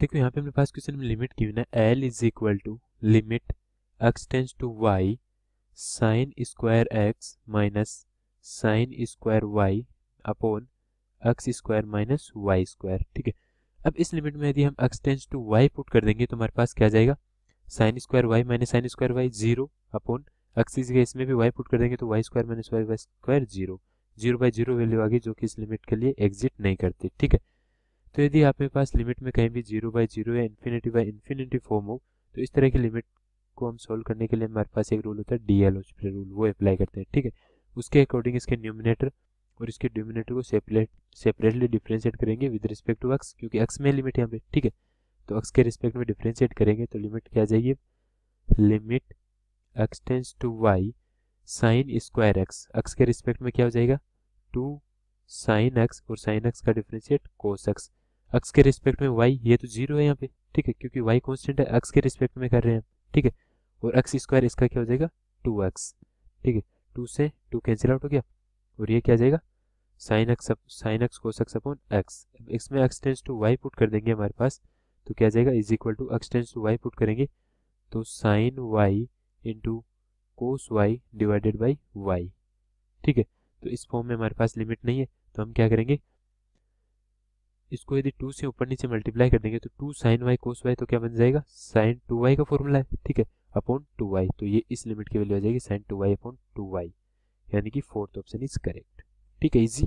देखो, यहाँ पे अपने पास क्वेश्चन में लिमिट की ना L is equal to limit X tends to Y sine square X minus sine square Y upon X square minus Y square ठीक है? अब इस लिमिट में यदि हम X tends to Y put कर देंगे तो हमारे पास क्या जाएगा? Sine square Y minus sine square Y zero upon X इस इसमें भी वाई पुट कर देंगे तो Y square minus Y Y square zero zero by zero value आ गई जो कि इस लिमिट के लिए एग्जिट नहीं करती, ठीक है? तो यदि आपके पास लिमिट में कहीं भी ज़ीरो बाई ज़ीरो या इन्फिनिटी बाई इन्फिनिटी फॉर्म हो तो इस तरह की लिमिट को हम सोल्व करने के लिए हमारे पास एक रूल होता है डी एल रूल वो अप्लाई करते हैं, ठीक है? उसके अकॉर्डिंग इसके न्यूमिनेटर और इसके डिमिनेटर को सेपरेट सेपरेटली डिफ्रेंशिएट करेंगे विद रिस्पेक्ट टू एक्स क्योंकि एक्स में लिमिट यहाँ पे, ठीक है? तो एक्स के रिस्पेक्ट में डिफ्रेंशिएट करेंगे तो लिमिट क्या आ जाएगी? Limit X tends to Y sine square X X के रिस्पेक्ट में क्या हो जाएगा? टू साइन एक्स और साइन एक्स का डिफ्रेंशिएट कोस एक्स एक्स के रिस्पेक्ट में वाई ये तो ज़ीरो है यहाँ पे, ठीक है? क्योंकि वाई कॉन्स्टेंट है एक्स के रिस्पेक्ट में कर रहे हैं ठीक है? और एक्स स्क्वायर इसका क्या हो जाएगा? टू एक्स ठीक है? टू से टू कैंसिल आउट हो गया, और ये क्या आ जाएगा? Sine X sine X cos X upon X इसमें X tends to Y put कर देंगे हमारे पास तो क्या आ जाएगा? Is equal to X tends to Y put करेंगे तो sine Y into cos Y divided by Y ठीक है? तो इस फॉर्म में हमारे पास लिमिट नहीं है तो हम क्या करेंगे? इसको यदि टू से ऊपर नीचे मल्टीप्लाई कर देंगे तो two sine Y cos Y तो क्या बन जाएगा? साइन टू वाई का फॉर्मूला है, ठीक है? अपॉन टू वाई तो ये इस लिमिट की वैल्यू आ जाएगी sine two Y upon two Y यानी कि फोर्थ ऑप्शन इज़ करेक्ट ठीक है? इजी